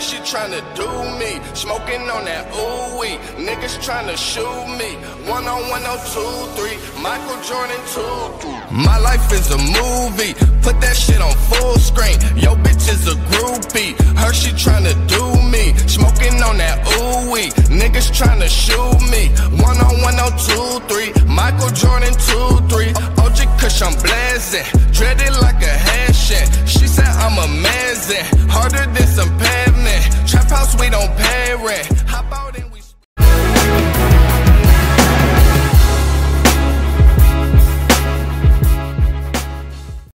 Her, she tryna do me. Smoking on that ooh wee. Niggas tryna shoot me. One on oh, one on two, three. Michael Jordan, two. three. My life is a movie. Put that shit on full screen. Yo, bitch is a groupie. Her, she tryna do me. Smoking on that ooh wee. Niggas tryna shoot me. One on oh, one on two, three. Michael Jordan, two, three. OG Kush, I'm blazing. Dreaded like a handshake.